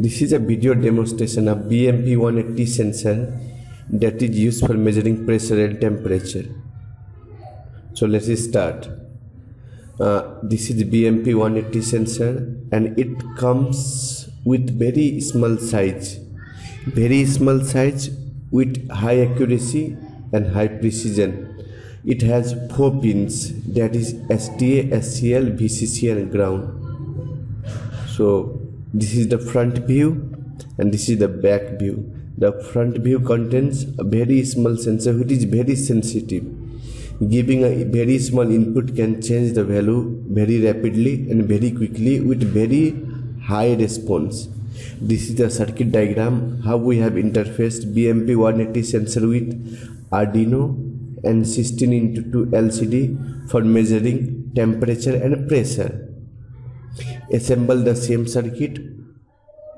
This is a video demonstration of BMP 180 sensor that is used for measuring pressure and temperature. So let's start. Uh, this is BMP 180 sensor and it comes with very small size. Very small size with high accuracy and high precision. It has four pins that is SDA, SCL, VCC and ground. So this is the front view and this is the back view. The front view contains a very small sensor which is very sensitive. Giving a very small input can change the value very rapidly and very quickly with very high response. This is the circuit diagram how we have interfaced bmp 180 sensor with arduino and 16 into 2 lcd for measuring temperature and pressure assemble the same circuit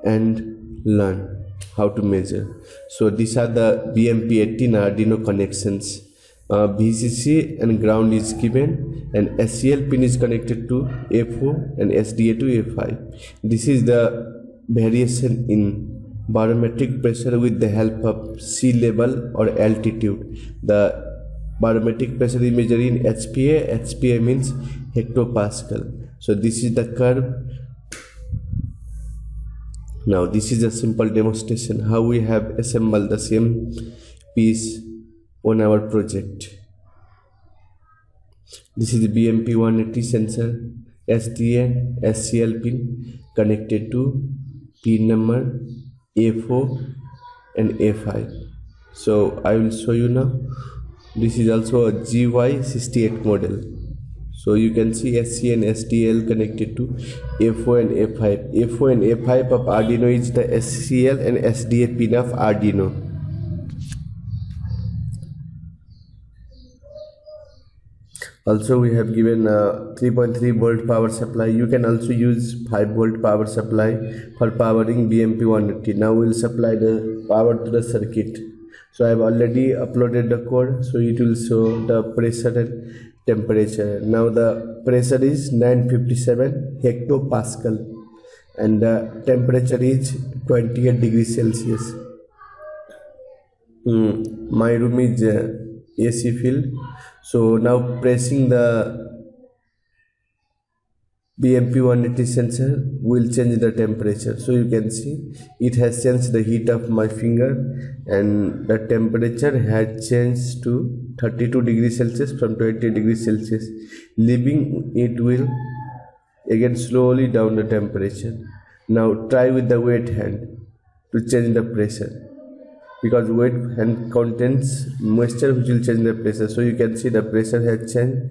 and learn how to measure. So these are the bmp180 arduino connections. Uh, vcc and ground is given and scl pin is connected to a4 and sda to a5 this is the variation in barometric pressure with the help of sea level or altitude. The barometric pressure is measured in hpa hpa means hectopascal so this is the curve. Now this is a simple demonstration how we have assembled the same piece on our project. This is the bmp 180 sensor sda scl pin connected to pin number a4 and a5 so i will show you now. This is also a gy68 model so you can see SC and SDL connected to A4 and A5. A4 and A5 of Arduino is the SCL and SDA pin of Arduino. Also we have given uh, a 3.3 volt power supply. You can also use 5 volt power supply for powering BMP 180. Now we will supply the power to the circuit. So I have already uploaded the code so it will show the pressure and temperature. Now the pressure is 957 hectopascal and the temperature is 28 degrees celsius. Mm, my room is uh, ac filled so now pressing the BMP 180 sensor will change the temperature. So you can see it has changed the heat of my finger and the temperature has changed to 32 degrees Celsius from 20 degrees Celsius. Leaving it will again slowly down the temperature. Now try with the wet hand to change the pressure because wet hand contains moisture which will change the pressure. So you can see the pressure has changed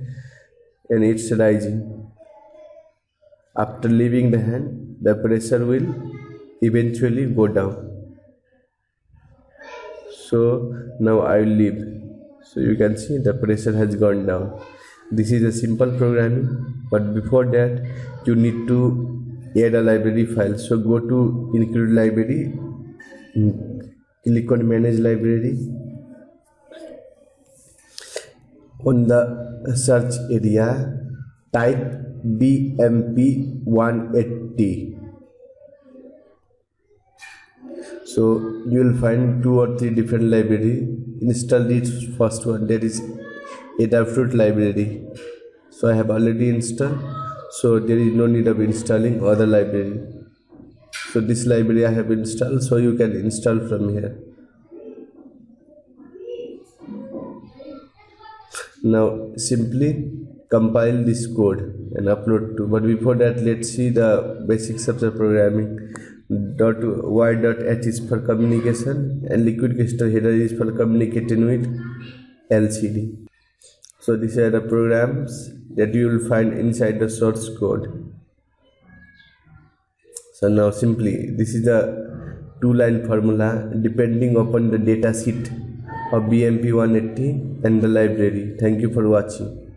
and it's rising after leaving the hand, the pressure will eventually go down. So now I will leave. So you can see the pressure has gone down. This is a simple programming, but before that you need to add a library file. So go to include library, click on manage library. On the search area, type BMP 180 so you will find two or three different library. Install this first one. That is Adafruit library. So I have already installed. So there is no need of installing other library. So this library I have installed. So you can install from here. Now simply compile this code and upload to but before that let's see the basic the programming. Dot y dot h is for communication and liquid crystal header is for communicating with lcd so these are the programs that you will find inside the source code. So now simply this is the two line formula depending upon the data sheet of bmp 180 and the library. Thank you for watching